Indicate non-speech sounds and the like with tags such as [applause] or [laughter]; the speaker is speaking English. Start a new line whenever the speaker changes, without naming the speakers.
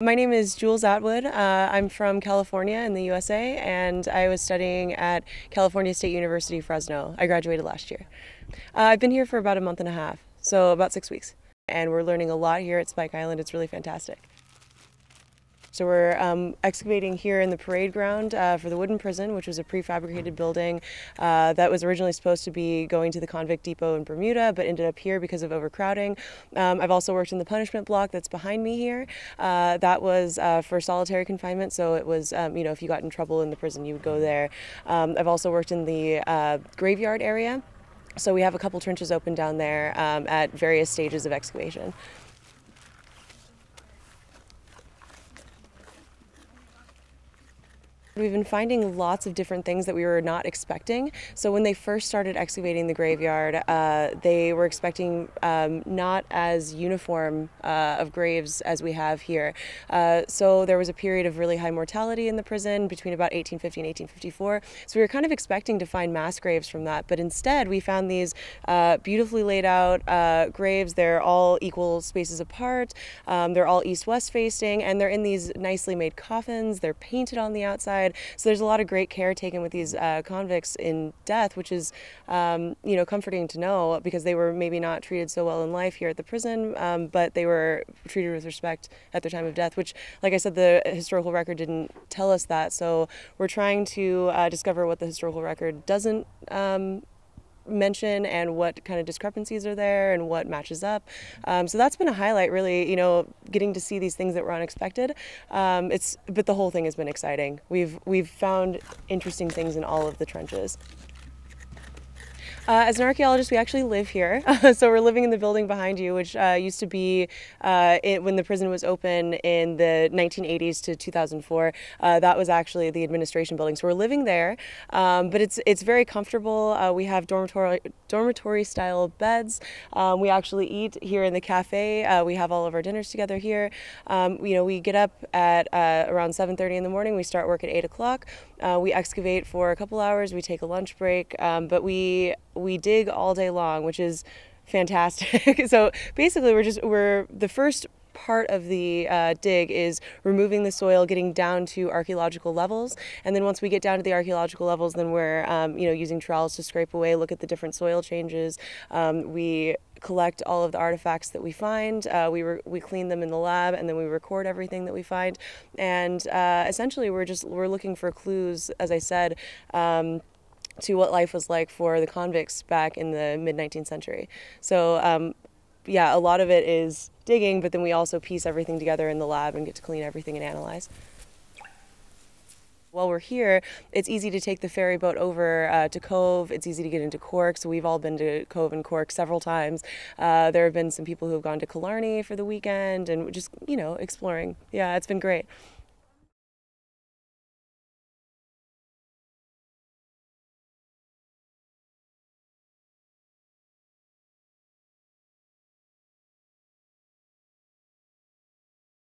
My name is Julz Atwood. Uh, I'm from California in the USA, and I was studying at California State University, Fresno. I graduated last year. Uh, I've been here for about a month and a half, so about six weeks. And we're learning a lot here at Spike Island. It's really fantastic. So we're um, excavating here in the parade ground uh, for the wooden prison, which was a prefabricated building uh, that was originally supposed to be going to the convict depot in Bermuda, but ended up here because of overcrowding. Um, I've also worked in the punishment block that's behind me here. Uh, that was uh, for solitary confinement, so it was, um, you know, if you got in trouble in the prison, you would go there. Um, I've also worked in the uh, graveyard area. So we have a couple trenches open down there um, at various stages of excavation. We've been finding lots of different things that we were not expecting. So when they first started excavating the graveyard, uh, they were expecting um, not as uniform uh, of graves as we have here. Uh, so there was a period of really high mortality in the prison between about 1850 and 1854. So we were kind of expecting to find mass graves from that, but instead we found these uh, beautifully laid out uh, graves. They're all equal spaces apart. Um, they're all east-west facing, and they're in these nicely made coffins. They're painted on the outside. So there's a lot of great care taken with these uh, convicts in death, which is, um, you know, comforting to know because they were maybe not treated so well in life here at the prison, um, but they were treated with respect at their time of death, which, like I said, the historical record didn't tell us that. So we're trying to uh, discover what the historical record doesn't um, mention and what kind of discrepancies are there and what matches up. Um, so that's been a highlight, really. You know, getting to see these things that were unexpected. Um, it's but the whole thing has been exciting. We've we've found interesting things in all of the trenches. Uh, as an archaeologist, we actually live here. [laughs] so we're living in the building behind you, which uh, used to be uh, it, when the prison was open in the 1980s to 2004. Uh, that was actually the administration building. So we're living there, um, but it's it's very comfortable. Uh, we have dormitory dormitory style beds. Um, we actually eat here in the cafe. Uh, we have all of our dinners together here. Um, you know, we get up at around 7:30 in the morning. We start work at 8 o'clock. we excavate for a couple hours. We take a lunch break, um, but we we dig all day long, which is fantastic. [laughs] so basically, we're just we're the first part of the uh, dig is removing the soil, getting down to archaeological levels, and then once we get down to the archaeological levels, then we're um, you know using trowels to scrape away, look at the different soil changes. Um, we collect all of the artifacts that we find. Uh, we we clean them in the lab, and then we record everything that we find. And uh, essentially, we're just we're looking for clues, as I said. Um, to what life was like for the convicts back in the mid 19th century. So, um, yeah, a lot of it is digging, but then we also piece everything together in the lab and get to clean everything and analyze. While we're here, it's easy to take the ferry boat over uh, to Cobh. It's easy to get into Cork, so we've all been to Cobh and Cork several times. Uh, there have been some people who have gone to Killarney for the weekend and just, you know, exploring. Yeah, it's been great.